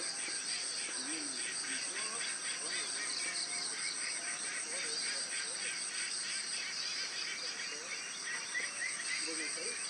Thank you.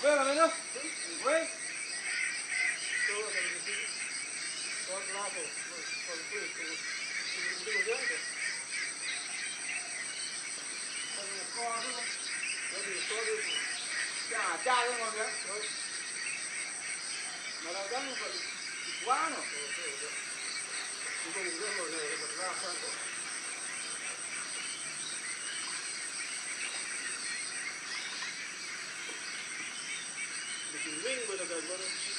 gue mana no? gue tuh sama di sini kalau lapo kalau gue tuh di gue jalan tuh kalau kau tuh jadi kau tuh ya jalan mau ya malah jalan kalau iguano gue gue mau nih berapa tuh doing, brother, one.